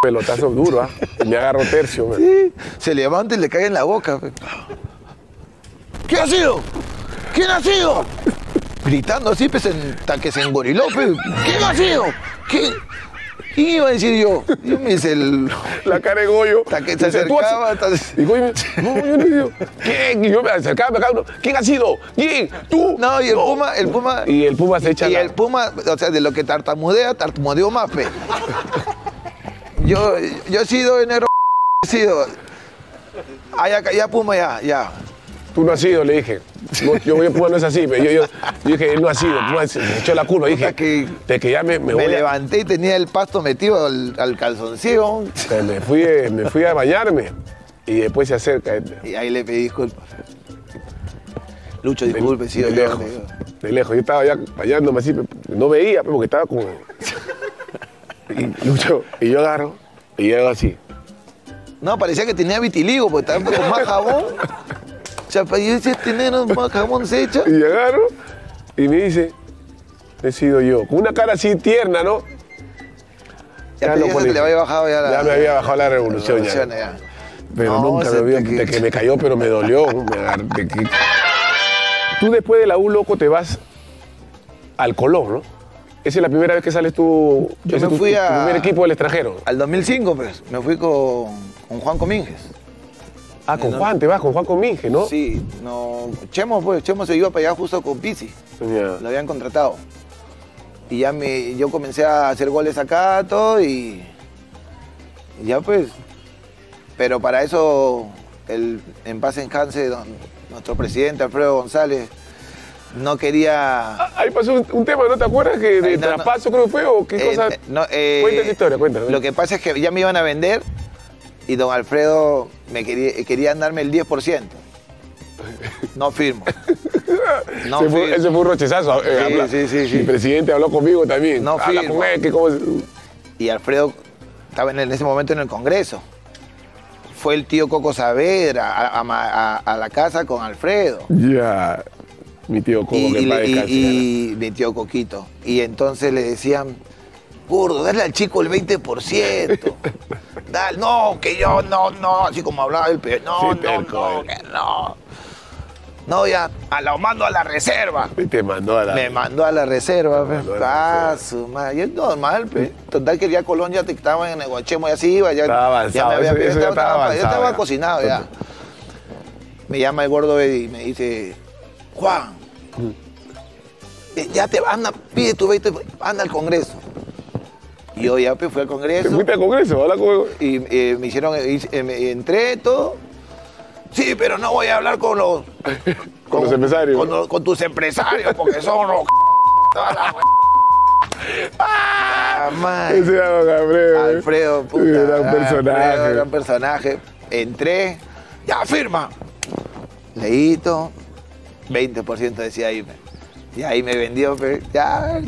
Pelotazo duro, ¿ah? Me agarro tercio. man. Sí, se levanta y le cae en la boca. pe. ¿Qué ha sido? ¿Quién ha sido? Gritando así, pues, en- hasta que se engoriló. pe. ¿Quién ha sido? ¿Quién? ¿Quién iba a decir yo? Yo me hice el... La cara de Goyo. Hasta que se Dice, "Tú has- acercaba, hasta- Y Goyo me no, yo no sido. ¿Quién? Y yo me acercaba, me acabo, ¿quién ha sido? ¿Quién? ¿Tú? No, y el Puma, el Puma... Y el Puma se echa Y la- el Puma, o sea, de lo que tartamudea, tartamudeó más, pe. Yo, yo he sido enero, he sido... Ah, ya, ya, Puma, ya, ya. Tú no has sido, le dije. No, yo voy a Puma no es así, pero yo, yo, yo dije, él no ha sido, Puma se me echó la culpa. Dije, Puta que- de que ya me, me Me, voy a- levanté y tenía el pasto metido al, al calzoncillo. Me fui, eh, me fui a bañarme y después se acerca. Y ahí le pedí disculpas. Lucho, De, disculpe, sí, de lejos, de lejos. Yo estaba ya bañándome así, no veía pero porque estaba como... Y, Lucho, y yo agarro y yo hago así. No, parecía que tenía vitiligo, porque estaba con más jabón. Decía, tener más jabón se echa. Y agarro y me dice, he sido yo. Con una cara así tierna, ¿no? Ya, Ya que pones. le había bajado ya la... Ya me había bajado la revolución ya. ya. Pero No, nunca me olvido te- de que me cayó, pero me dolió. me que- Tú después de la U, loco, te vas al Colón, ¿no? Esa es la primera vez que sales tú. Yo me tu- fui tu a- primer equipo del extranjero. Al 2005, pues, me fui con, con Juan Cominges. Ah, con no. Juan, te vas con Juan Cominge, ¿no? Sí, no... Chemo, pues, Chemo se iba para allá justo con Pisi. Ya. Lo habían contratado. Y ya me, yo comencé a hacer goles acá, todo, y, y ya pues. Pero para eso, el, en paz en don- nuestro presidente Alfredo González no quería. Ah, Ahí pasó un, un tema, ¿no te acuerdas? Que de no. traspaso creo que fue o qué Eh, cosa. no, eh, cuenta esa historia, cuéntame. Lo que pasa es que ya me iban a vender y don Alfredo me quería, quería darme el 10%. No firmo. No Ese fue, firmo. ese fue un rochezazo. eh, Sí, habla- sí, sí, sí. Mi presidente habló conmigo también. No Habla firmo. con él, que cómo se- Y Alfredo estaba en, ese momento en el Congreso. Fue el tío Coco Saavedra a, a- a- a la casa con Alfredo. Ya. Mi tío Coco, y, que y- y- y mi tío Coquito. Y entonces le decían, gordo, dale al chico el 20%. Dale, no, que yo no, no, así como hablaba el pe, no, Sí, no, no, que no. No, ya, a lo mando a la reserva. Y te mandó a la. Me mandó a la reserva, pe. la Ah, su madre. Y es normal, pe. Total que ya Colón ya te estaba en el Guachemo, ya se iba, ya, Estaba ya avanzado, eso- eso ya estaba ya avanzado, estaba ya. cocinado ya. Me llama el gordo y me dice, Juan, eh, ya te anda, pide tu 20, anda al Congreso. Y yo ya pues, fui al ¿Te Congreso fuiste al Congreso? Habla con. y eh, me hicieron, eh, me- entré todo. Sí, pero no voy a hablar con los... Con los empresarios. Con, tus empresarios, porque son los... toda la hue- Ah, madre. Ese era don Alfredo. ¿eh? Alfredo, puta. Era un personaje. Alfredo era un personaje. Entré, ya firma. Leíto, 20% decía ahí. Y ahí me vendió, pe. ya,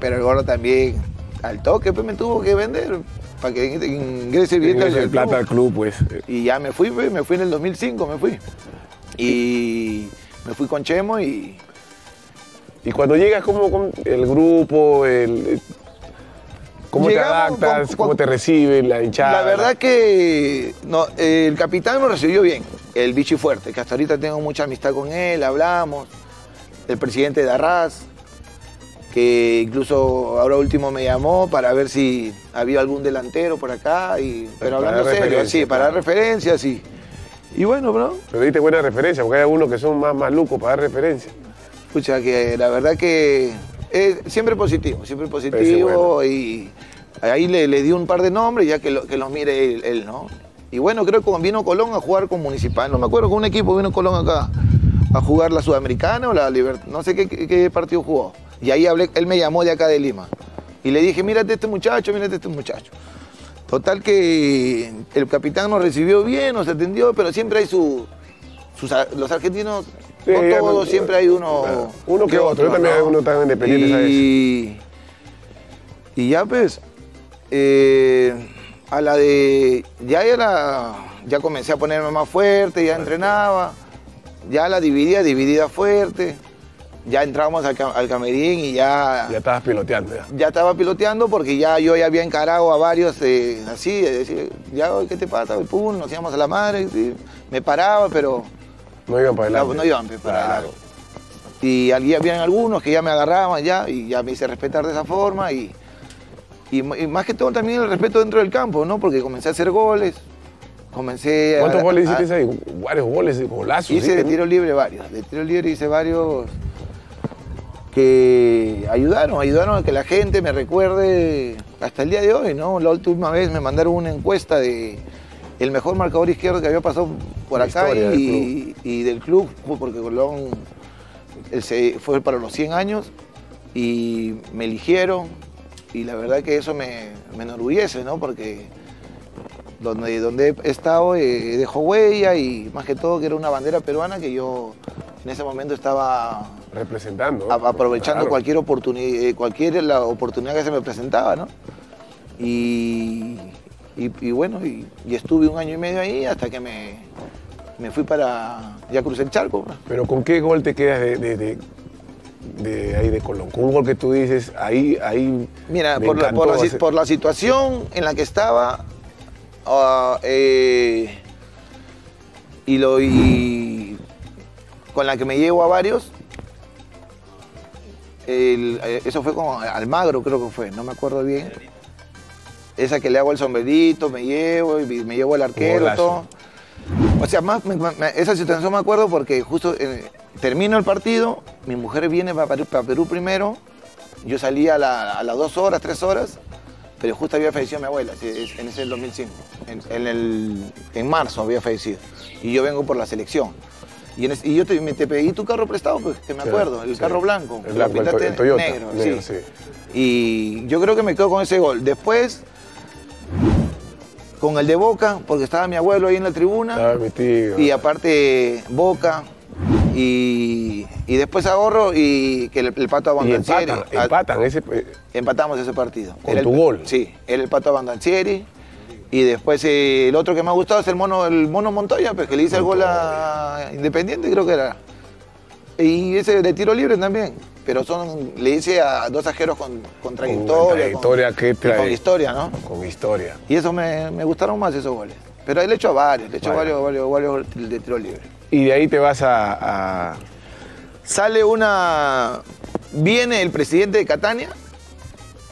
pero el gordo también, al toque, pues me tuvo que vender para que ingrese bien al el club. plata al club, pues. Y ya me fui, pe, me fui en el 2005, me fui. Y me fui con Chemo y Y cuando llegas, ¿cómo con el grupo? El, ¿Cómo Llegamos te adaptas? con- ¿Cómo te recibe la hinchada? La verdad que no, el capitán me recibió bien, el bichi fuerte, que hasta ahorita tengo mucha amistad con él, hablamos. El presidente de Arras, que incluso ahora último me llamó para ver si había algún delantero por acá, y, pero Para hablando serio, sí, para dar referencias, sí. Y bueno, bro, Pero diste buena referencia, porque hay algunos que son más malucos para dar referencia. escucha que la verdad que siempre positivo, siempre positivo bueno. y ahí le, le di un par de nombres ya que, lo- que los mire él, él, ¿no? Y bueno, creo que vino Colón a jugar con Municipal, no me acuerdo, con un equipo vino Colón acá a jugar la Sudamericana o la Libertad, no sé qué partido jugó. Y ahí hablé, él me llamó de acá de Lima y le dije, mírate este muchacho, mírate este muchacho. Total que el capitán nos recibió bien, nos atendió, pero siempre hay su, sus, los argentinos, Sí, no ya todos, no- siempre hay uno, Claro. Uno que otro, yo también hay uno tan independiente, ¿sabes? y, y ya pues, eh, a la de, ya era, ya comencé a ponerme más fuerte, ya entrenaba, ya la dividía, dividida fuerte, ya entrábamos al, al camerín y ya, Ya estabas piloteando ya. ya estaba piloteando porque ya yo ya había encarado a varios eh, así, de decir, ya, ¿qué te pasa? Y pum, nos íbamos a la madre, me paraba, pero No iban para no, adelante. no iban pues, para Claro. adelante. Y habían algunos que ya me agarraban ya y ya me hice respetar de esa forma y, y, más que todo también el respeto dentro del campo, ¿no? Porque comencé a hacer goles, comencé a... ¿Cuántos goles hiciste ahí? Varios goles, golazos. Hice de ¿sí? tiro libre varios, de tiro libre hice varios que ayudaron, ayudaron a que la gente me recuerde hasta el día de hoy, ¿no? La última vez me mandaron una encuesta de el mejor marcador izquierdo que había pasado por La acá del y, y del club, porque Colón se- fue para los 100 años y me eligieron y la verdad que eso me, me enorgullece, ¿no? Porque donde, donde he estado eh, dejó huella y más que todo que era una bandera peruana que yo en ese momento estaba Representando. a- aprovechando Claro. cualquier oportunidad, cualquier la oportunidad que se me presentaba, ¿no? Y, y- y bueno, y, y estuve un año y medio ahí hasta que me, me fui para, ya crucé el charco. ¿no? Pero ¿con qué gol te quedas de, de- de- de ahí de Colón? Con un gol que tú dices, ahí, ahí. Mira, por la, por, la, por la situación en la que estaba ah, eh, y, lo, y con la que me llevo a varios, el- eh, eso fue con Almagro creo que fue, no me acuerdo bien. Esa que le hago el sombrerito, me llevo, y me llevo el arquero, todo. O sea, más, me- me- esa situación me acuerdo porque justo eh, termino el partido, mi mujer viene para Perú, para Perú primero, Yo salía a, la- a las dos horas, tres horas, pero justo había fallecido mi abuela, en ese 2005. En, en el, en marzo había fallecido. Y yo vengo por la selección. Y, en ese- y yo te, me- te pedí tu carro prestado, pues, que me Sí, acuerdo, el sí. carro blanco. El blanco, el to- pintaste el Toyota, negro, negro, sí. sí. Y yo creo que me quedo con ese gol. Después, con el de Boca, porque estaba mi abuelo ahí en la tribuna. Ah, mi tío. Y aparte, Boca. Y, y después ahorro y que el, el pato Abandancieri. empatan, empatan ese, eh, Empatamos ese partido. Con Era tu el- gol. Sí, era el pato Abandancieri. Y después eh, el otro que me ha gustado es el mono, el mono Montoya, pues, que le hice el gol a Independiente, creo que era. Y ese de tiro libre también. Pero son, le hice a dos ajeros con, con trayectoria. trayectoria que y trae. con historia, ¿no? con historia. Y eso me, me gustaron más esos goles. Pero le he hecho a varios, le hecho Bueno. varios, varios, varios de tiro libre. Y de ahí te vas a, Sale una. Viene el presidente de Catania.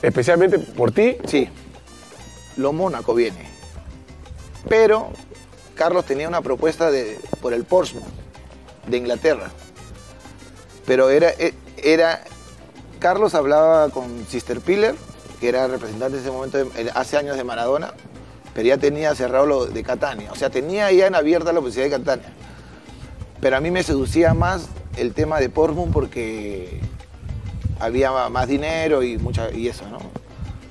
especialmente por ti, Sí. Lo Mónaco viene. Pero Carlos tenía una propuesta de, por el Portsmouth, de Inglaterra. Pero era, e- era. Carlos hablaba con Sister Piller, que era representante en ese momento, de- hace años de Maradona, pero ya tenía cerrado lo de Catania. O sea, tenía ya en abierta la posibilidad de Catania. Pero a mí me seducía más el tema de Portsmouth porque había más dinero y, mucha, y eso, ¿no?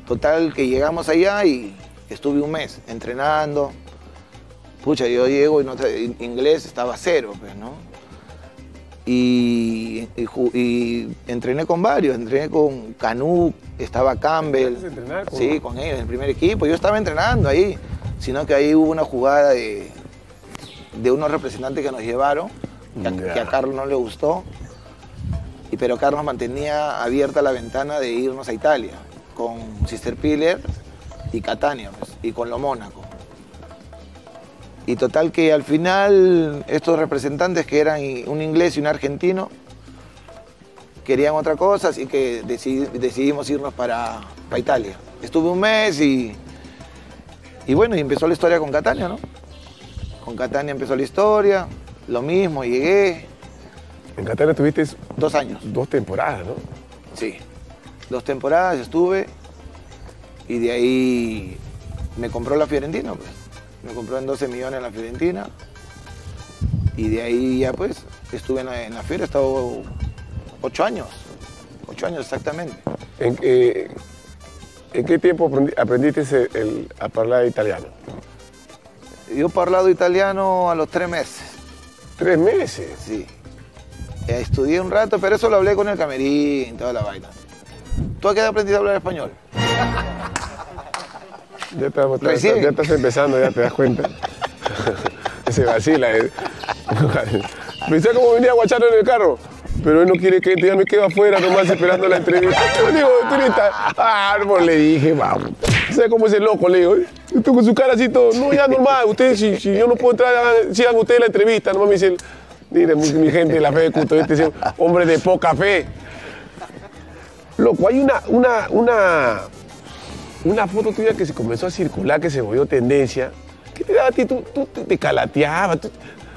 Total que llegamos allá y estuve un mes entrenando. Pucha, yo llego y no inglés estaba cero, pues, ¿no? Y, y ju- y entrené con varios, entrené con Canú, estaba Campbell. ¿Empezaste a entrenar con- Sí, con ellos, en el primer equipo. Yo estaba entrenando ahí, sino que ahí hubo una jugada de, de unos representantes que nos llevaron, que a, Ya. que a Carlos no le gustó. Y, pero Carlos mantenía abierta la ventana de irnos a Italia con Sister Piller y Catania pues, y con lo Mónaco. Y total que al final estos representantes que eran un inglés y un argentino querían otra cosa, así que decidi- decidimos irnos para, para Italia. Estuve un mes y, y bueno, y empezó la historia con Catania, ¿no? Con Catania empezó la historia, lo mismo, llegué, en Qatar tuviste dos años. dos temporadas, ¿no? Sí. Dos temporadas estuve y de ahí me compró la Fiorentina, pues. Me compró en 12 millones la Fiorentina y de ahí ya pues estuve en la, en la he estado ocho años. Ocho años exactamente. ¿En, eh, ¿en qué tiempo aprendi- aprendiste el- a hablar italiano? Yo he parlado italiano a los tres meses, Tres meses. sí. Eh, Estudié un rato, pero eso lo hablé con el camerín, toda la vaina. ¿Tú a qué edad aprendiste a hablar español? Ya estás, ya- Recién. ya estás empezando, ya te das cuenta. Ese vacila. Eh. Pensé cómo venía Guacharo en el carro. Pero él no quiere que ya me quedo afuera nomás esperando la entrevista. Yo le digo, tú árbol, le dije, vamos. ¿Sabes cómo es el loco? Le digo, tú con su cara así todo. No, ya normal, ustedes, si, si yo no puedo entrar, sigan ustedes la entrevista. Nomás me dice, mire, mi, mi gente la fe de culto, este es hombre de poca fe. Loco, hay una, una, una, una foto tuya que se comenzó a circular, que se volvió tendencia. ¿Qué te daba a ti? Tú, tú te, te calateabas. Tú,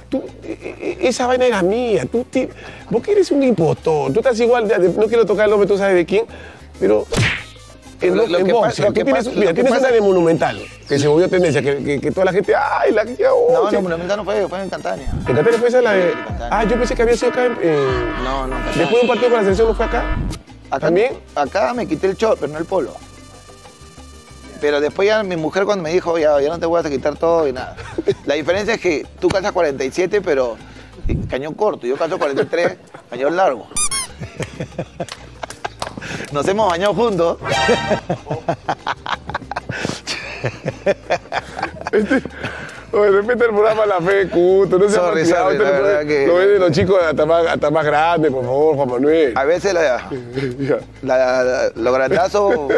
tú- e- e- esa vaina era mía. Tú, te- vos que eres un impostor. Tú estás igual, no quiero tocar el nombre, tú sabes de quién, pero en, Lo- lo, en que pasa- lo que tienes, pasa- mira, lo que tienes pasa- una de Monumental, que se volvió tendencia, que, que- que toda la gente, ¡ay, la que oh, No, che". no, Monumental no fue, fue en Catania. ¿En Catania fue esa la de...? Ah, yo pensé que había sido acá en... No, no. Después de un partido con la selección, ¿no fue acá? Acá, ¿También? Acá me quité el short, pero no el polo. Pero después ya mi mujer cuando me dijo, ya, ya no te voy a quitar todo y nada. La diferencia es que tú calzas 47, pero cañón corto. Yo calzo 43, cañón largo. Nos hemos bañado juntos. O de repente el programa La Fe de Culto, no se Sorry, sorry, la verdad que- Lo ven de los chicos hasta más, hasta más grandes, por favor, Juan Manuel. A veces la, Ya. la- la- lo grandazo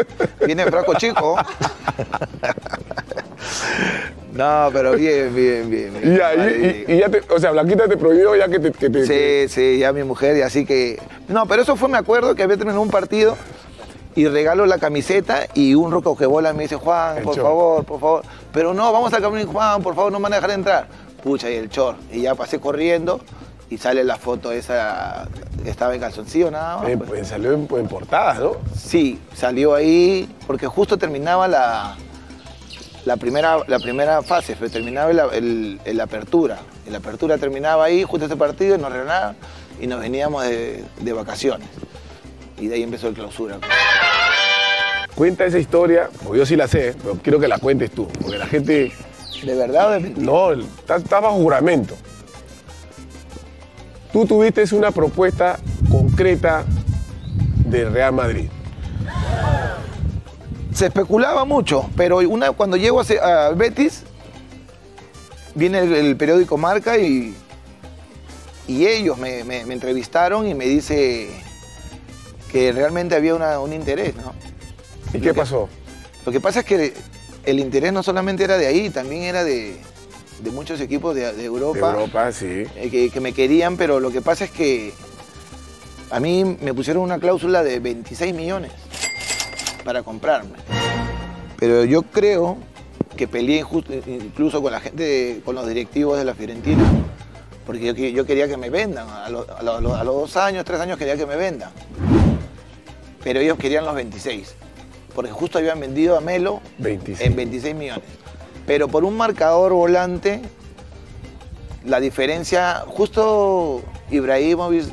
viene en frasco chico. No, pero bien, bien, bien. bien. Y, ya, y- ya te, o sea, Blanquita te prohibió ya que te... Que te que- Sí, sí, ya mi mujer, y así que. No, pero eso fue, me acuerdo que había terminado un partido y regalo la camiseta y un rocogebola me dice, Juan, por favor, por favor. Pero no, vamos al camarín, Juan, por favor, no me van a dejar entrar. Pucha, y el chor. Y ya pasé corriendo y sale la foto esa que estaba en calzoncillo nada más. Eh, pues. pues, salió en, en portada, ¿no? Sí, salió ahí porque justo terminaba la, la, primera, la primera fase, pero terminaba el, el- el apertura. El apertura terminaba ahí, justo ese partido, y nos regañaban y nos veníamos de, de vacaciones. Y de ahí empezó el clausura. Cuenta esa historia, porque yo sí la sé, pero quiero que la cuentes tú, porque la gente, ¿De verdad o de mentira? no, está, está bajo juramento. Tú tuviste una propuesta concreta del Real Madrid. Se especulaba mucho, pero una, cuando llego a, Betis, viene el, el periódico Marca y, y ellos me, me- me entrevistaron y me dice que realmente había una- un interés, ¿no? ¿Y qué pasó? Lo que pasa es que el interés no solamente era de ahí, también era de, de muchos equipos de, de De Europa, Europa, sí. eh, que, que me querían, pero lo que pasa es que a mí me pusieron una cláusula de 26 millones para comprarme. Pero yo creo que peleé injust- incluso con la gente, con los directivos de la Fiorentina, porque yo, que- yo quería que me vendan. A, lo- a lo- a lo- a los dos años, tres años quería que me vendan. Pero ellos querían los 26, porque justo habían vendido a Melo 26. en 26 millones. Pero por un marcador volante, la diferencia, justo Ibrahimovic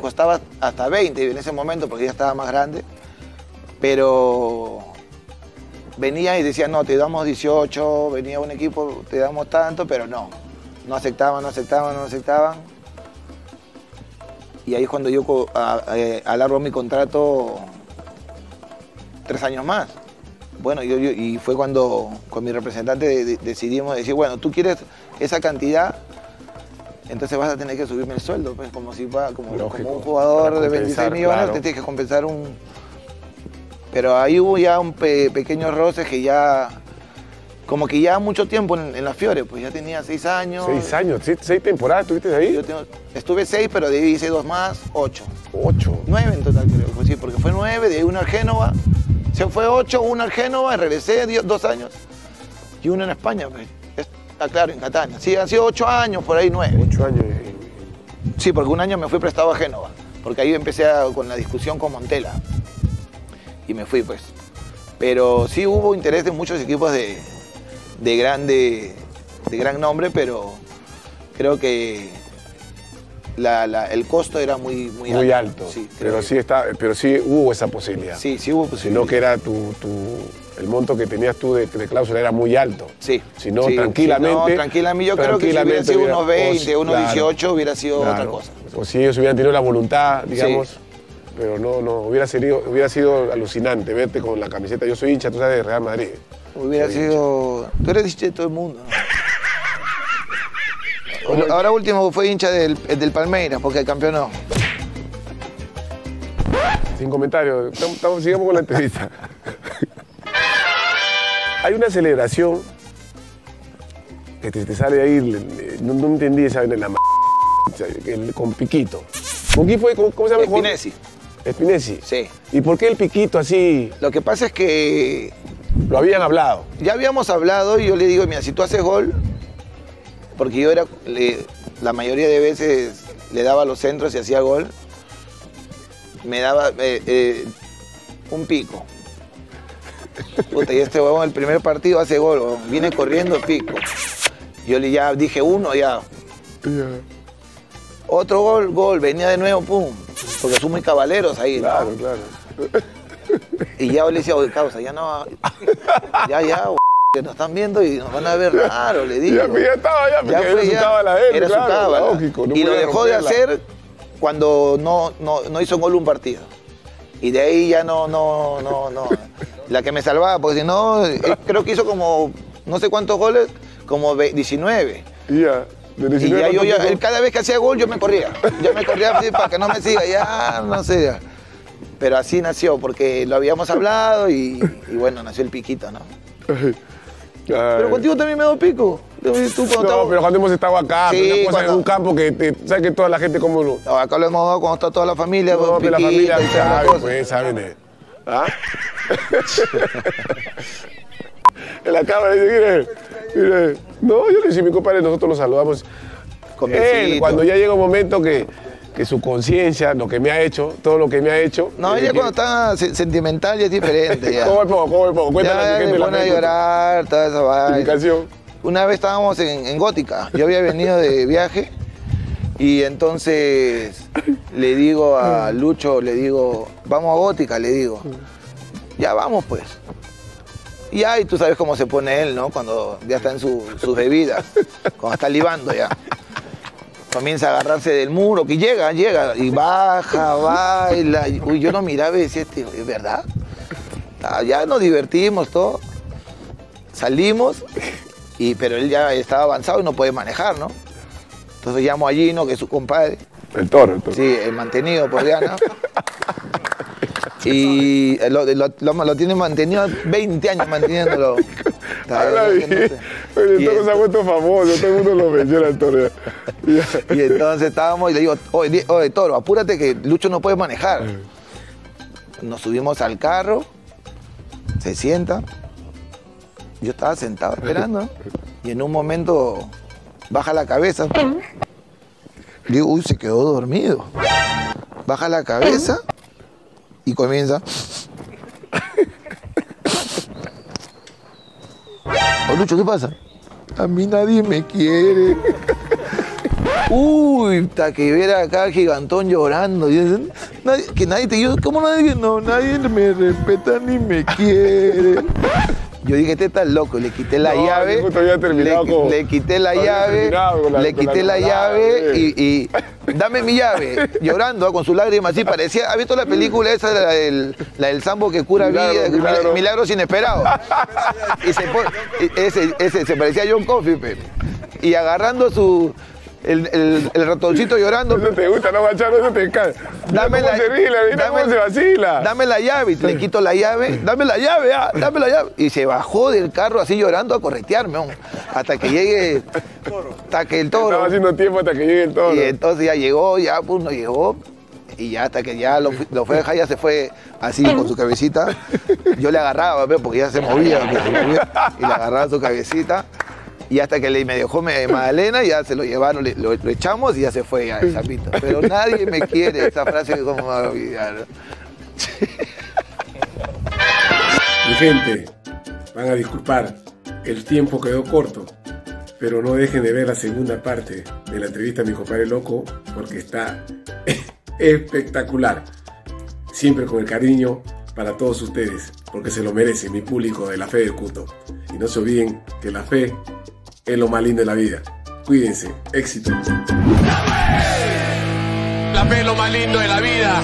costaba hasta 20 en ese momento porque ya estaba más grande, pero venía y decía, no, te damos 18, venía un equipo, te damos tanto, pero no, no aceptaban, no aceptaban, no aceptaban. Y ahí es cuando yo alargo mi contrato tres años más. Bueno, yo, yo- y fue cuando con mi representante de- de- decidimos decir, bueno, tú quieres esa cantidad, entonces vas a tener que subirme el sueldo, pues como si va, como, un jugador de 26 compensar, millones, claro. te tienes que compensar un... Pero ahí hubo ya un pe- pequeño roce que ya, como que ya mucho tiempo en, en la Fiore, pues ya tenía seis años. Seis años, seis, seis temporadas estuviste ahí. Yo tengo- estuve seis, pero de ahí hice dos más, ocho. Ocho. Nueve en total creo, pues sí, porque fue nueve, de ahí una al Génova, se fue ocho, una al Génova, regresé dos años y uno en España, pues. Está claro, en Catania. Sí, han sido ocho años, por ahí nueve. Ocho años. Sí, porque un año me fui prestado a Génova, porque ahí empecé a- con la discusión con Montela y me fui pues. Pero sí hubo interés de muchos equipos de, de grande, de gran nombre, pero creo que la- la- el costo era muy, muy, Muy alto. Sí, pero sí está, pero sí hubo esa posibilidad. Sí, sí hubo Sino posibilidad. que era tu, tu- el monto que tenías tú de, de cláusula era muy alto. Sí. Si no, Sí, tranquilamente. si no, tranquilamente. Yo creo que si hubiera sido unos 20, unos 18, hubiera sido otra cosa. O si ellos hubieran tenido la voluntad, digamos. Pero no, no, hubiera sido, hubiera sido alucinante verte con la camiseta. Yo soy hincha, tú sabes, de Real Madrid. Hubiera Soy sido. Tú eres hincha de todo el mundo. ¿no? Ahora último fue hincha del, del Palmeiras porque campeonó. Sin comentarios, estamos, estamos- sigamos con la entrevista. Hay una celebración que te, te sale ahí, no, no entendí esa en la m- con Piquito. ¿Con quién fue? ¿Cómo, cómo se llama? el jugador? Spinesi. Spinesi. Sí. ¿Y por qué el Piquito así? Lo que pasa es que Lo habían hablado. ya habíamos hablado y yo le digo, mira, si tú haces gol, porque yo era, le- la mayoría de veces le daba los centros y hacía gol, me daba eh, eh, un pico. Puta, y este huevón el primer partido hace gol, huevón, viene corriendo pico. Yo le ya dije uno ya. Otro gol, gol, venía de nuevo, pum. Porque son muy cabaleros ahí, ¿no? Claro, claro. Y ya le decía, oye, causa, ya no. Ya, ya, que nos están viendo y nos van a ver raro, le digo. Ya, ya estaba, ya, Ya era su cábala él, Era claro, su cábala. lógico, no y lo dejó de hacer cuando no, no, no hizo gol un partido. Y de ahí ya no, no, no, no. La que me salvaba, porque si no, eh, creo que hizo como, no sé cuántos goles, como ve- 19. Y ya. de Y 19 ya yo, ya, ¿cuánto él cada vez que hacía gol, yo me corría. Yo me corría así para que no me siga, ya, no sé. Pero así nació, porque lo habíamos hablado y, y bueno, nació el piquito, ¿no? Ay. Pero contigo también me doy pico. Tú cuando No, pero cuando hemos estado acá, Sí, una cosa cuando- en un campo que te, sabes que toda la gente como lo. No, acá lo hemos dado cuando está toda la familia, No, con que la familia sabe, pues, saben de. ¿Ah? en la cámara dice, mire, mire. No, yo le decía a mi compadre, nosotros nos saludamos. Con Él, cuando ya llega un momento que, que su conciencia, lo que me ha hecho, todo lo que me ha hecho. No, eh, ella que- cuando está se- sentimental ya es diferente. Ya, ¿Cómo es poco? ¿Cómo es poco? Cuéntale ya gente se pone a llorar, toda esa vaina. Una vez estábamos en, en Gótica, yo había venido de viaje y entonces le digo a Lucho, le digo, vamos a Gótica, le digo, ya vamos pues. Y ahí tú sabes cómo se pone él, ¿no? Cuando ya está en su- sus bebidas, cuando está libando ya. Comienza a agarrarse del muro, que llega, llega, y baja, baila. Uy, yo lo miraba y decía, "Este, ¿es verdad? Ah, Ya nos divertimos, todo. Salimos, y, pero él ya estaba avanzado y no puede manejar, ¿no? Entonces llamo a Gino, que es su compadre, El toro, el toro. sí, el mantenido por Diana. Y lo, lo- lo- lo tiene mantenido 20 años manteniéndolo. Ay, bien. toro se ha vuelto famoso, todo el mundo lo menciona el toro. Y entonces estábamos y le digo, oye, oye, Toro, apúrate que Lucho no puede manejar. Nos subimos al carro, se sienta. Yo estaba sentado esperando. Y en un momento baja la cabeza. Digo, uy, se quedó dormido. Baja la cabeza y comienza. Oh, Lucho, ¿qué pasa? A mí nadie me quiere. Uy, hasta que ver acá al gigantón llorando. Nadie- que nadie te yo, ¿cómo nadie? No, nadie me respeta ni me quiere. Yo dije, este está loco, le quité la No, llave. yo justo había terminado le, con- le quité la llave. la- le la quité la, llave y, y dame mi llave. Llorando con sus lágrimas así. Parecía, ¿has visto la película esa, la del, la del sambo que cura Milagro, vida? milagro. Milagros inesperados. y se pone- ese, ese se parecía a John Coffey, pe. Y agarrando su. El, el- el ratoncito llorando. Eso te gusta, no, Machado, eso te encanta. Dame ¿Cómo la, se ríe, la vida, dame- cómo se vacila? Dame la llave, y le quito la llave, dame la llave, ah, dame la llave. Y se bajó del carro así llorando a corretearme, hombre, hasta que llegue, hasta que el toro. Estaba haciendo tiempo hasta que llegue el toro. Y entonces ya llegó, ya pues no llegó. Y ya hasta que ya lo, lo fue dejar, ya se fue así con su cabecita. Yo le agarraba, porque ya se movía, porque se movía, y le agarraba su cabecita. Y hasta que le, me dejó Magdalena, ya se lo llevaron, le- lo, echamos y ya se fue ya el sapito. Pero nadie me quiere, esa frase me va a olvidar. Mi gente, van a disculpar, el tiempo quedó corto, pero no dejen de ver la segunda parte de la entrevista a mi compadre loco, porque está espectacular. Siempre con el cariño para todos ustedes, porque se lo merece mi público de la fe del Cuto. Y no se olviden que la fe es lo más lindo de la vida. Cuídense, éxito. La fe es lo más lindo de la vida.